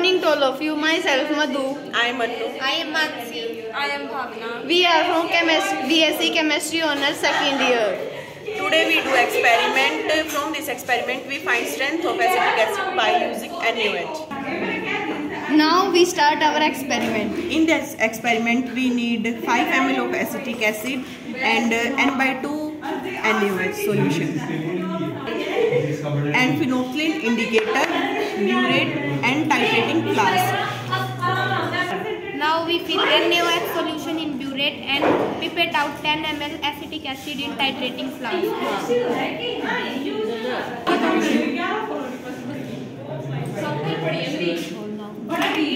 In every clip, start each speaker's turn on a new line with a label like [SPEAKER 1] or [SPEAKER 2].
[SPEAKER 1] morning to all of you. Myself Madhu.
[SPEAKER 2] I am Manu.
[SPEAKER 3] I am Mansi.
[SPEAKER 4] I am Bhavna.
[SPEAKER 1] We are from chemist BSc Chemistry Honors second year.
[SPEAKER 2] Today we do experiment. From this experiment we find strength of acetic acid by using NaOH.
[SPEAKER 1] Now we start our experiment.
[SPEAKER 2] In this experiment we need 5 ml of acetic acid and uh, N by 2 NaOH solution. And phenolphthalein indicator, burette and titrating flask.
[SPEAKER 3] Now we fill NaOH solution in burette and pipette out 10 ml acetic acid in titrating flask.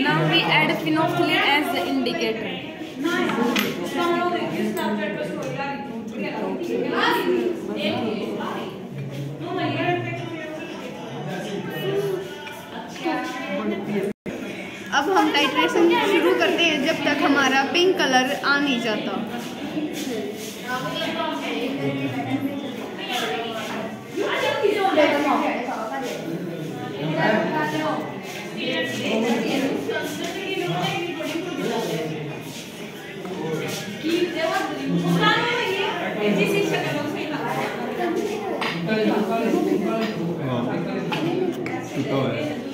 [SPEAKER 4] Now we add phenolphthalein as the indicator.
[SPEAKER 1] अब हम titration शुरू करते हैं जब तक हमारा pink colour आ नहीं जाता। Now